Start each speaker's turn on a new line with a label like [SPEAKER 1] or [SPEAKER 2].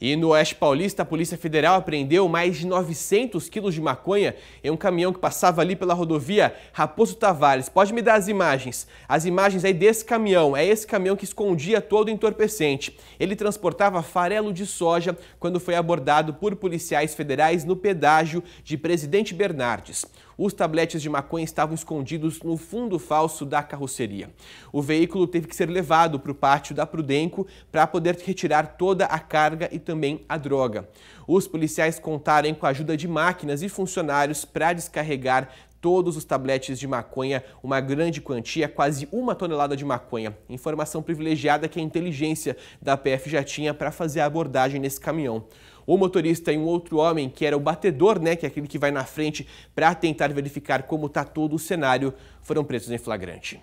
[SPEAKER 1] E no Oeste Paulista, a Polícia Federal apreendeu mais de 900 quilos de maconha em um caminhão que passava ali pela rodovia Raposo Tavares. Pode me dar as imagens? As imagens aí desse caminhão. É esse caminhão que escondia todo o entorpecente. Ele transportava farelo de soja quando foi abordado por policiais federais no pedágio de Presidente Bernardes. Os tabletes de maconha estavam escondidos no fundo falso da carroceria. O veículo teve que ser levado para o pátio da Prudenco para poder retirar toda a carga e também a droga. Os policiais contaram com a ajuda de máquinas e funcionários para descarregar todos os tabletes de maconha, uma grande quantia, quase uma tonelada de maconha. Informação privilegiada que a inteligência da PF já tinha para fazer a abordagem nesse caminhão. O motorista e um outro homem, que era o batedor, né, que é aquele que vai na frente para tentar verificar como está todo o cenário, foram presos em flagrante.